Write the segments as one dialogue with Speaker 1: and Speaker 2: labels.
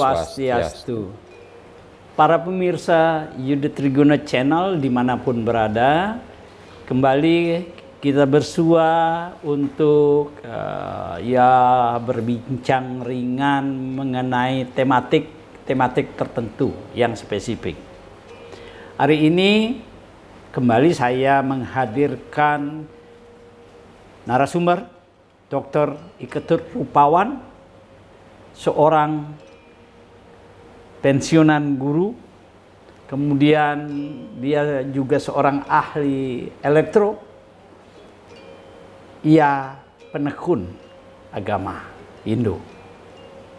Speaker 1: Swastiastu. Para pemirsa Yudha Triguna Channel di mana pun berada, kembali kita bersua untuk uh, ya berbincang ringan mengenai tematik tematik tertentu yang spesifik. Hari ini kembali saya menghadirkan narasumber Dr. Iketut Rupawan, seorang pensiunan guru, kemudian dia juga seorang ahli elektro, ia penekun agama Hindu.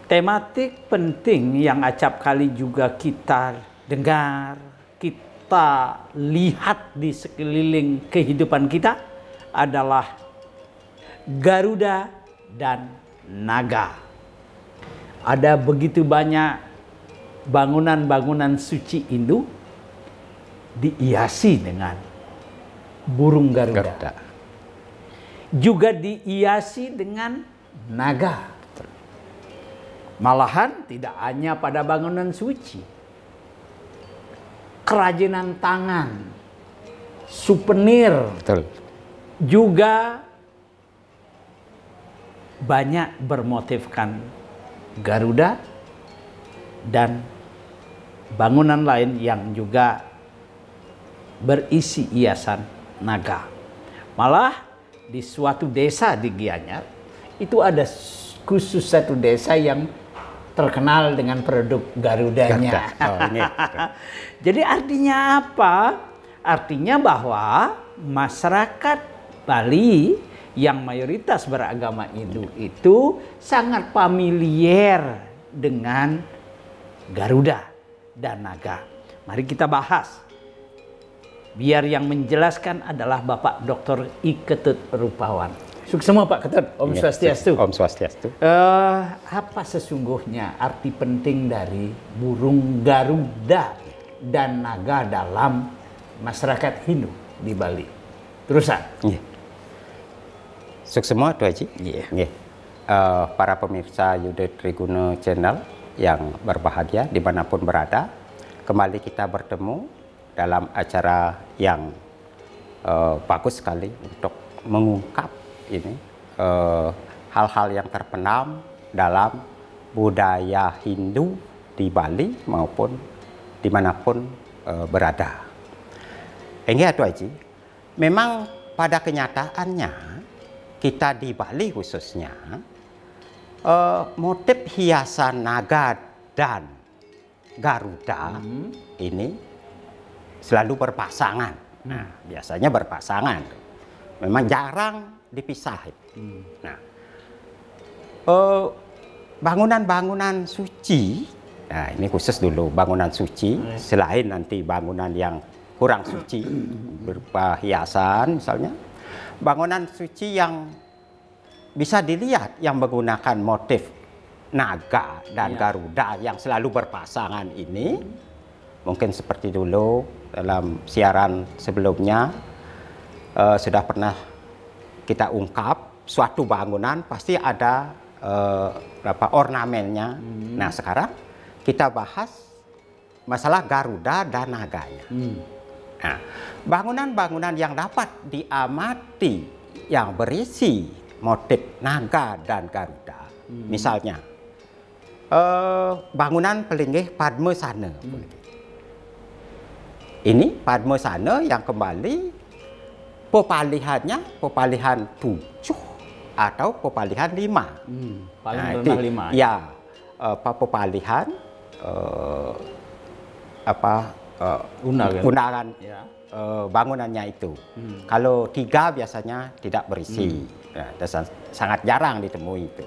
Speaker 1: Tematik penting yang acap kali juga kita dengar, kita lihat di sekeliling kehidupan kita adalah Garuda dan naga. Ada begitu banyak bangunan-bangunan suci Hindu dihiasi dengan burung Garuda. Garuda. Juga dihiasi dengan naga. Malahan tidak hanya pada bangunan suci. Kerajinan tangan, souvenir, Betul. juga banyak bermotifkan Garuda dan bangunan lain yang juga berisi hiasan naga. Malah di suatu desa di Gianyar itu ada khusus satu desa yang terkenal dengan produk Garudanya. Oh, ini. Jadi artinya apa? Artinya bahwa masyarakat Bali yang mayoritas beragama Hindu itu sangat familiar dengan Garuda dan naga. Mari kita bahas. Biar yang menjelaskan adalah Bapak Dr. Iketut Rupawan. Sukses semua Pak Ketut. Om ya, Swastiastu.
Speaker 2: Om Swastiastu.
Speaker 1: Uh, apa sesungguhnya arti penting dari burung Garuda dan naga dalam masyarakat Hindu di Bali? Terusan.
Speaker 2: Ya. Sukses semua Tuh Haji. Iya. Yeah. Uh, para pemirsa Yuda Triguna Channel yang berbahagia di mana pun berada. Kembali kita bertemu dalam acara yang uh, bagus sekali untuk mengungkap ini eh, hal-hal uh, yang terpenam dalam budaya Hindu di Bali maupun di mana pun uh, berada. Enggak Tuh Haji, memang pada kenyataannya kita di Bali khususnya uh, motif hiasan naga dan Garuda hmm. ini selalu berpasangan. Nah, biasanya berpasangan. Memang jarang dipisah. Hmm. Nah, uh, bangunan-bangunan suci, nah ini khusus dulu bangunan suci, hmm. selain nanti bangunan yang kurang suci berupa hiasan misalnya, bangunan suci yang bisa dilihat yang menggunakan motif naga dan ya. garuda yang selalu berpasangan ini mungkin seperti dulu dalam siaran sebelumnya uh, sudah pernah kita ungkap suatu bangunan pasti ada uh, apa ornamennya. Hmm. Nah sekarang kita bahas masalah garuda dan naganya. Hmm. Nah bangunan-bangunan yang dapat diamati yang berisi motif naga dan garuda. Hmm. Misalnya, uh, bangunan pelinggih Padma Sana. Hmm. Ini Padma Sana yang kembali pepalihannya pepalihan tujuh atau pepalihan lima. Hmm.
Speaker 1: Paling nah, lima.
Speaker 2: Ya, uh, pepalihan uh, apa uh, undangan, undangan ya. uh, bangunannya itu. Hmm. Kalau tiga biasanya tidak berisi. Hmm. Ya, sangat jarang ditemui itu.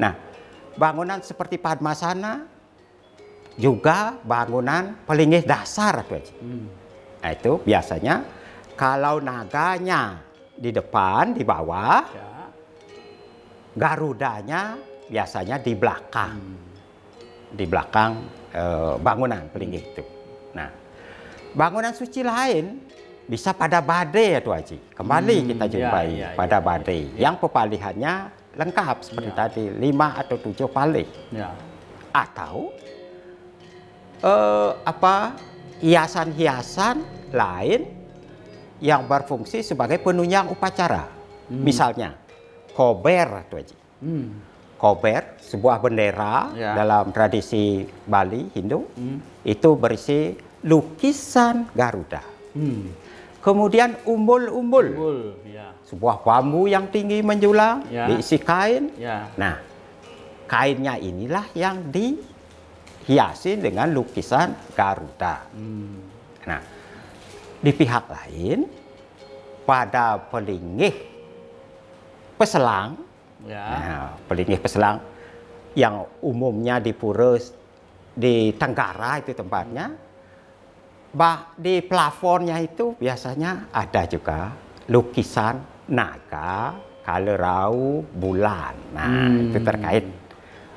Speaker 2: Nah, bangunan seperti Padmasana juga bangunan pelingih dasar tuh. Hmm. Nah, itu biasanya kalau naganya di depan, di bawah, ya. garudanya biasanya di belakang. Hmm. Di belakang e, bangunan pelingih itu. Nah, bangunan suci lain bisa pada badai ya Tuh Haji. Kembali hmm, kita ya, jumpai ya, ya, pada ya, badai. Ya. Yang pepalihannya lengkap seperti
Speaker 1: Ya.
Speaker 2: tadi lima atau tujuh paling
Speaker 1: Ya.
Speaker 2: atau eh, apa hiasan-hiasan lain yang berfungsi sebagai penunjang upacara. Misalnya kober, Tuan Haji.
Speaker 1: Hmm.
Speaker 2: Kober, sebuah bendera
Speaker 1: Ya.
Speaker 2: dalam tradisi Bali Hindu,
Speaker 1: Hmm.
Speaker 2: itu berisi lukisan Garuda.
Speaker 1: Hmm.
Speaker 2: Kemudian umbul-umbul.
Speaker 1: Ya.
Speaker 2: sebuah bambu yang tinggi menjulang,
Speaker 1: Ya.
Speaker 2: diisi kain.
Speaker 1: Ya.
Speaker 2: Nah, kainnya inilah yang dihiasi dengan lukisan Garuda.
Speaker 1: Hmm.
Speaker 2: Nah, di pihak lain, pada pelingih peselang,
Speaker 1: Ya.
Speaker 2: nah, pelingih peselang yang umumnya di pura di Tenggara itu tempatnya, bah di plafonnya itu biasanya ada juga lukisan naga, kalerau, bulan. Nah,
Speaker 1: Hmm.
Speaker 2: itu terkait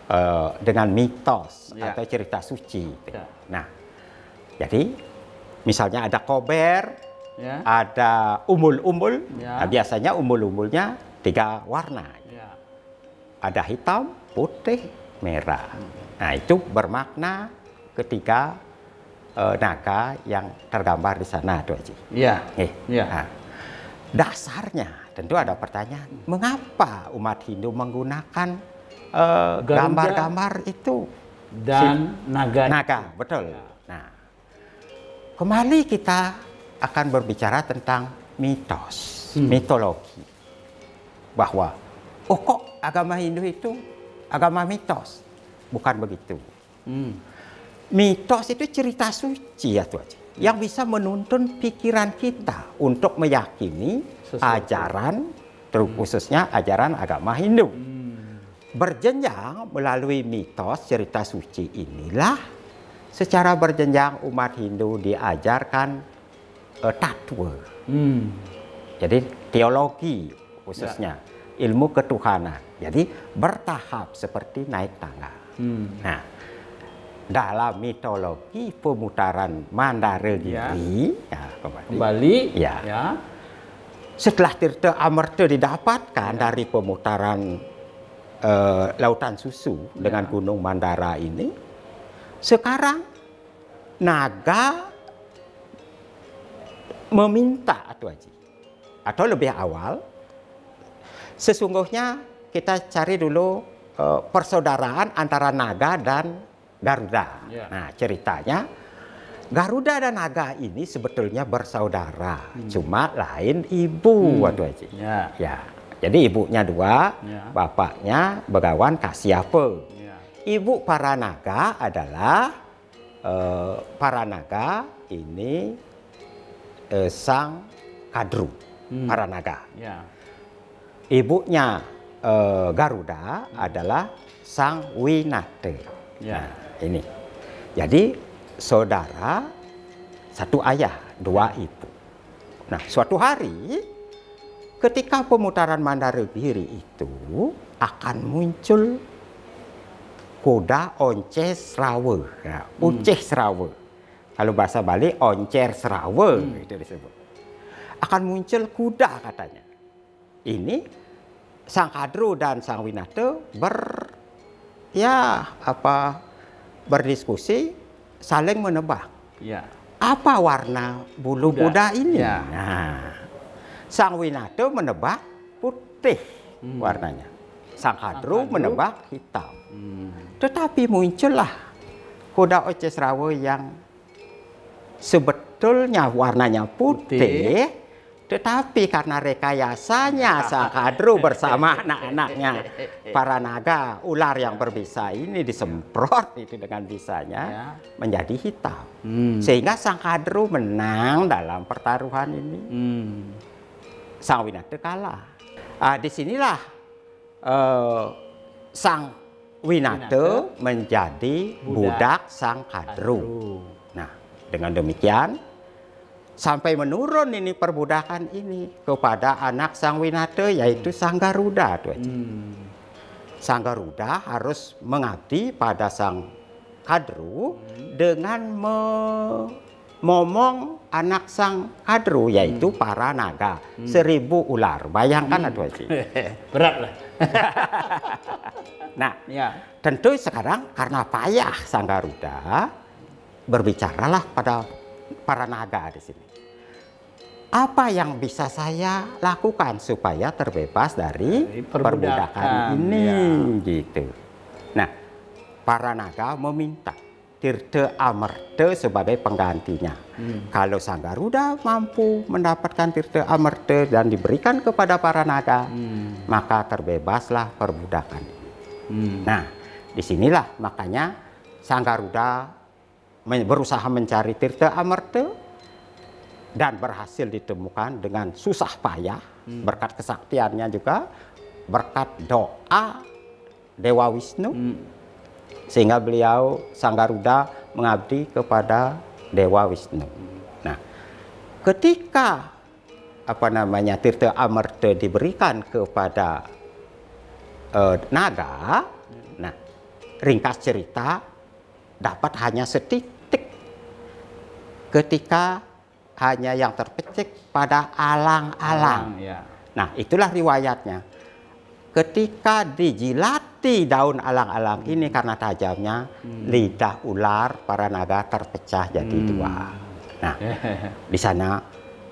Speaker 2: eh, dengan mitos
Speaker 1: Ya.
Speaker 2: atau cerita suci.
Speaker 1: Ya.
Speaker 2: Nah, jadi misalnya ada kober,
Speaker 1: Ya.
Speaker 2: ada umbul-umbul.
Speaker 1: Ya.
Speaker 2: Nah, biasanya umbul-umbulnya tiga warna.
Speaker 1: Ya.
Speaker 2: Ada hitam, putih, merah. Nah, itu bermakna ketiga eh, naga yang tergambar di sana, Tuan Haji.
Speaker 1: Ya.
Speaker 2: Eh,
Speaker 1: Ya.
Speaker 2: nah, dasarnya tentu ada pertanyaan, mengapa umat Hindu menggunakan
Speaker 1: Garuda.
Speaker 2: gambar-gambar itu?
Speaker 1: Dan naga.
Speaker 2: Naga, betul. Nah, kembali kita akan berbicara tentang mitos,
Speaker 1: Hmm.
Speaker 2: mitologi. Bahwa, oh kok agama Hindu itu agama mitos? Bukan begitu.
Speaker 1: Hmm.
Speaker 2: Mitos itu cerita suci ya Haji, yang bisa menuntun pikiran kita untuk meyakini
Speaker 1: Sesuatu.
Speaker 2: ajaran, terus khususnya ajaran agama Hindu.
Speaker 1: Hmm.
Speaker 2: Berjenjang melalui mitos cerita suci inilah secara berjenjang umat Hindu diajarkan eh, tatwa.
Speaker 1: Hmm.
Speaker 2: Jadi teologi khususnya ilmu ketuhanan. Jadi bertahap seperti naik tangga.
Speaker 1: Hmm.
Speaker 2: Nah, dalam mitologi pemutaran Mandaragiri, ya, kembali,
Speaker 1: Kembali.
Speaker 2: Ya.
Speaker 1: Ya.
Speaker 2: setelah Tirta Amerta didapatkan dari pemutaran eh, lautan susu dengan Gunung Mandara ini, sekarang naga meminta Atu Haji atau lebih awal sesungguhnya kita cari dulu eh, persaudaraan antara naga dan Garuda.
Speaker 1: Ya.
Speaker 2: Nah, ceritanya Garuda dan naga ini sebetulnya bersaudara, cuma lain ibu, Atu Haji.
Speaker 1: Ya.
Speaker 2: Ya, jadi ibunya dua,
Speaker 1: Ya.
Speaker 2: bapaknya Begawan Kasyape.
Speaker 1: Ya.
Speaker 2: Ibu para naga adalah eh, para naga ini eh, sang kadru,
Speaker 1: Hmm.
Speaker 2: para naga.
Speaker 1: Ya.
Speaker 2: Ibunya eh, Garuda adalah sang Winate.
Speaker 1: Ya.
Speaker 2: Nah, ini. Jadi saudara satu ayah, dua ibu. Nah, suatu hari ketika pemutaran Mandaragiri itu akan muncul kuda once serawe, ya, uceh serawe. Kalau bahasa Bali oncer serawe itu disebut. Akan muncul kuda katanya. Ini sang kadru dan sang winate ber ya apa berdiskusi saling menebak
Speaker 1: Ya.
Speaker 2: apa warna bulu
Speaker 1: Kuda.
Speaker 2: ini.
Speaker 1: Ya.
Speaker 2: Nah, sang winate menebak putih
Speaker 1: Hmm.
Speaker 2: warnanya. Sang kadru menebak hitam.
Speaker 1: Hmm.
Speaker 2: Tetapi muncullah kuda oces rawe yang sebetulnya warnanya putih,
Speaker 1: Putih.
Speaker 2: Tetapi karena rekayasanya sang kadru bersama anak-anaknya para naga ular yang berbisa ini disemprot itu dengan bisanya
Speaker 1: Ya.
Speaker 2: menjadi hitam.
Speaker 1: Hmm.
Speaker 2: Sehingga sang kadru menang dalam pertaruhan ini.
Speaker 1: Hmm.
Speaker 2: Sang Winate kalah. Ah, di sinilah eh, sang Winate
Speaker 1: Winate
Speaker 2: menjadi
Speaker 1: budak
Speaker 2: budak sang kadru.
Speaker 1: Aduh.
Speaker 2: Nah, dengan demikian sampai menurun ini perbudakan ini kepada anak sang Winate yaitu sang Garuda. Tuh.
Speaker 1: Hmm.
Speaker 2: Sang Garuda harus mengabdi pada sang kadru dengan memomong anak sang kadru yaitu para naga seribu ular. Bayangkan Atu Haji.
Speaker 1: Berat lah.
Speaker 2: nah,
Speaker 1: Ya.
Speaker 2: tentu sekarang karena payah Sang Garuda berbicaralah pada para naga di sini. Apa yang bisa saya lakukan supaya terbebas dari
Speaker 1: Dari perbudakan,
Speaker 2: perbudakan ini
Speaker 1: ya.
Speaker 2: gitu. Nah, para naga meminta Tirta Amerta sebagai penggantinya.
Speaker 1: Hmm.
Speaker 2: Kalau Sang Garuda mampu mendapatkan Tirta Amerta dan diberikan kepada para naga,
Speaker 1: Hmm.
Speaker 2: maka terbebaslah perbudakan.
Speaker 1: Hmm.
Speaker 2: Nah, di sinilah makanya Sang Garuda berusaha mencari Tirta Amerta dan berhasil ditemukan dengan susah payah. Berkat kesaktiannya juga berkat doa Dewa Wisnu.
Speaker 1: Hmm.
Speaker 2: sehingga beliau Sang Garuda mengabdi kepada Dewa Wisnu. Nah, ketika apa namanya Tirta Amerta diberikan kepada eh, naga, nah ringkas cerita dapat hanya setitik. Ketika hanya yang terpecik pada alang-alang.
Speaker 1: Ya.
Speaker 2: Nah, itulah riwayatnya. Ketika dijilati daun alang-alang ini karena tajamnya, lidah ular para naga terpecah jadi dua. Nah, di sana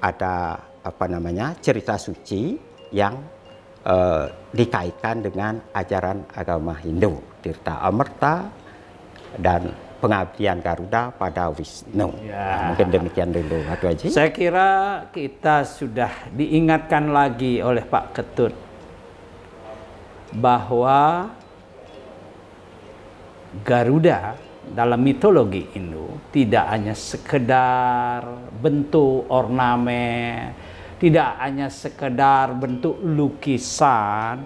Speaker 2: ada apa namanya cerita suci yang eh, dikaitkan dengan ajaran agama Hindu, Tirta Amerta dan pengabdian Garuda pada Wisnu.
Speaker 1: Ya.
Speaker 2: Nah, mungkin demikian dulu, Atu Haji.
Speaker 1: Saya kira kita sudah diingatkan lagi oleh Pak Ketut bahwa Garuda dalam mitologi Hindu tidak hanya sekedar bentuk ornamen, tidak hanya sekedar bentuk lukisan,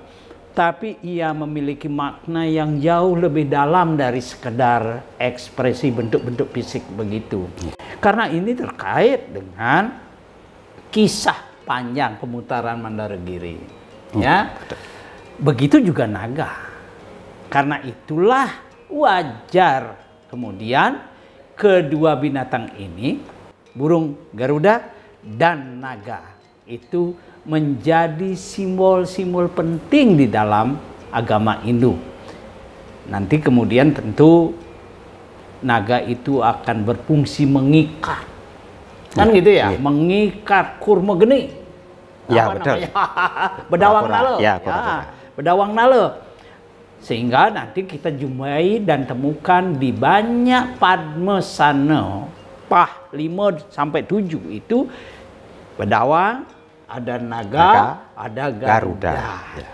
Speaker 1: tapi ia memiliki makna yang jauh lebih dalam dari sekedar ekspresi bentuk-bentuk fisik begitu. Karena ini terkait dengan kisah panjang pemutaran Mandaragiri. Ya. Begitu juga naga. Karena itulah wajar kemudian kedua binatang ini burung Garuda dan naga itu menjadi simbol-simbol penting di dalam agama Hindu. Nanti kemudian tentu naga itu akan berfungsi mengikat. Kan gitu ya, mengikat kurma geni.
Speaker 2: Ya,
Speaker 1: Apa
Speaker 2: betul.
Speaker 1: bedawang
Speaker 2: Kura-kura.
Speaker 1: nale.
Speaker 2: Ya, kura-kura.
Speaker 1: bedawang nale. Sehingga nanti kita jumpai dan temukan di banyak padmesana pah 5 sampai 7 itu bedawang, ada naga,
Speaker 2: Naga,
Speaker 1: ada
Speaker 2: Garuda.
Speaker 1: Garuda.
Speaker 2: Ya.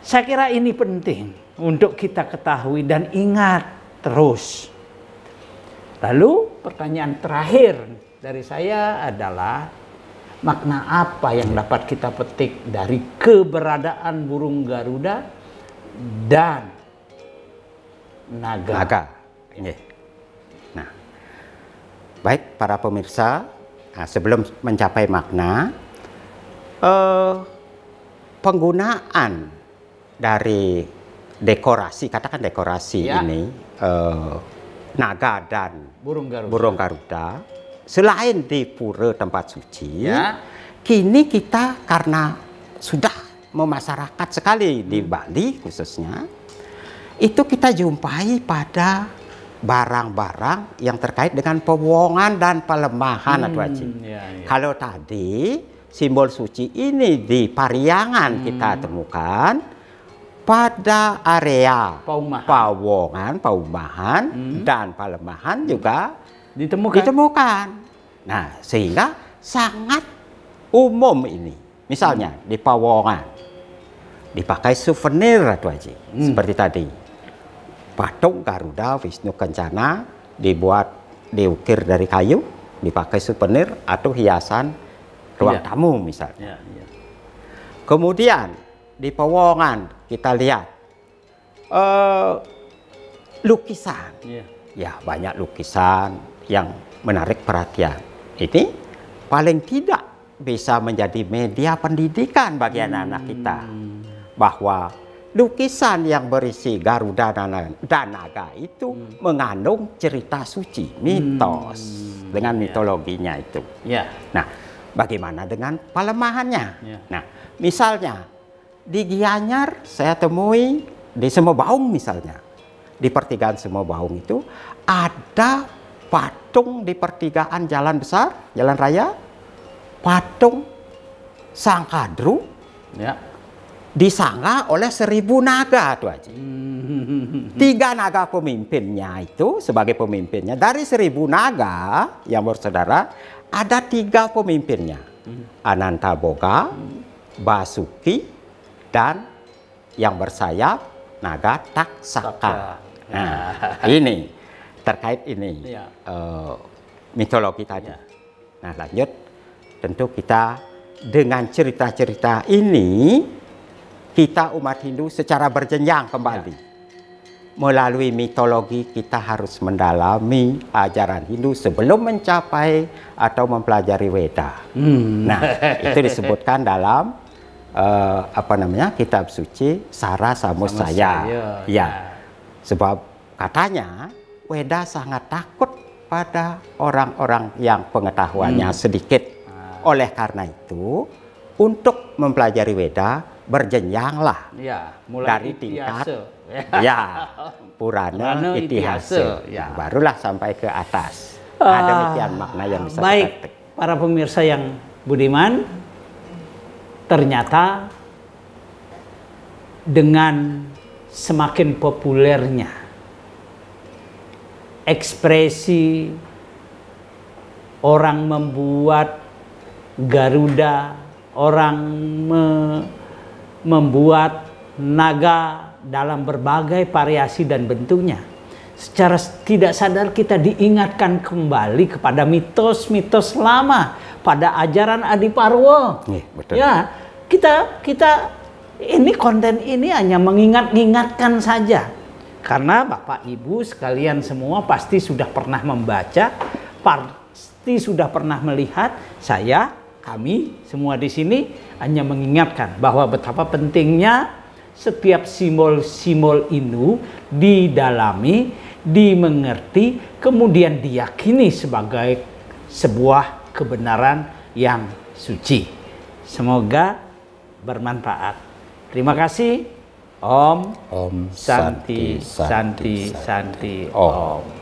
Speaker 1: Saya kira ini penting untuk kita ketahui dan ingat terus. Lalu pertanyaan terakhir dari saya adalah makna apa yang dapat kita petik dari keberadaan burung Garuda dan naga?
Speaker 2: Naga. Nggih. Nah, baik para pemirsa, nah, sebelum mencapai makna, eh, penggunaan dari dekorasi, katakan dekorasi
Speaker 1: Ya.
Speaker 2: ini, eh, naga dan
Speaker 1: Burung Garuda.
Speaker 2: burung Garuda, selain di pura tempat suci,
Speaker 1: Ya.
Speaker 2: kini kita karena sudah memasyarakat sekali di Bali khususnya, itu kita jumpai pada barang-barang yang terkait dengan pewongan dan pelemahan Atu Haji.
Speaker 1: ya, ya.
Speaker 2: Kalau tadi simbol suci ini di Pariangan kita temukan pada area
Speaker 1: Paumahan.
Speaker 2: pawongan, paumahan dan palemahan juga
Speaker 1: Ditemukan.
Speaker 2: ditemukan. Nah, sehingga sangat umum ini. Misalnya di Pawongan dipakai souvenir Ratu Haji seperti tadi. Patung Garuda Wisnu Kencana dibuat diukir dari kayu, dipakai souvenir atau hiasan ruang
Speaker 1: Iya.
Speaker 2: tamu misalnya.
Speaker 1: Ya, ya.
Speaker 2: Kemudian di Pawongan kita lihat eh, lukisan.
Speaker 1: Ya.
Speaker 2: Ya, banyak lukisan yang menarik perhatian. Ini paling tidak bisa menjadi media pendidikan bagi anak-anak kita. Bahwa lukisan yang berisi Garuda dan, dan naga itu mengandung cerita suci, mitos dengan mitologinya itu.
Speaker 1: Ya.
Speaker 2: Nah, bagaimana dengan pelemahannya?
Speaker 1: Ya.
Speaker 2: Nah, misalnya di Gianyar saya temui di Semobaung misalnya. Di pertigaan Semobaung itu ada patung di pertigaan jalan besar, jalan raya, patung Sang Kadru
Speaker 1: Ya.
Speaker 2: disangga oleh seribu naga tuh Haji. Tiga naga pemimpinnya itu sebagai pemimpinnya dari seribu naga yang bersaudara ada tiga pemimpinnya Ananta Boga, Basuki dan yang bersayap naga Taksaka.
Speaker 1: Saka.
Speaker 2: Nah ini terkait ini
Speaker 1: Ya.
Speaker 2: eh, mitologi tadi.
Speaker 1: Ya.
Speaker 2: Nah lanjut tentu kita dengan cerita-cerita ini kita umat Hindu secara berjenjang kembali. Melalui mitologi kita harus mendalami ajaran Hindu sebelum mencapai atau mempelajari Weda.
Speaker 1: Hmm.
Speaker 2: Nah, itu disebutkan dalam eh, apa namanya? kitab suci Sara. Samusaya, Ya.
Speaker 1: ya.
Speaker 2: Sebab katanya Weda sangat takut pada orang-orang yang pengetahuannya sedikit. Oleh karena itu, untuk mempelajari Weda berjenjanglah
Speaker 1: Ya, mulai
Speaker 2: dari tingkat ya Purana,
Speaker 1: Purana,
Speaker 2: Itihasa, ya.
Speaker 1: ya.
Speaker 2: barulah sampai ke atas.
Speaker 1: Ah,
Speaker 2: Ada demikian makna yang bisa
Speaker 1: Baik,
Speaker 2: kita
Speaker 1: para pemirsa yang budiman, ternyata dengan semakin populernya ekspresi orang membuat Garuda, orang me- membuat naga dalam berbagai variasi dan bentuknya. Secara tidak sadar kita diingatkan kembali kepada mitos-mitos lama pada ajaran Adiparwo.
Speaker 2: Iya, betul.
Speaker 1: Ya, kita kita ini konten ini hanya mengingat-ingatkan saja. Karena Bapak Ibu sekalian semua pasti sudah pernah membaca, pasti sudah pernah melihat saya kami semua di sini hanya mengingatkan bahwa betapa pentingnya setiap simbol-simbol itu didalami, dimengerti, kemudian diyakini sebagai sebuah kebenaran yang suci. Semoga bermanfaat. Terima kasih. Om
Speaker 2: Om
Speaker 1: Santi Santi Santi
Speaker 2: Om.
Speaker 1: Om.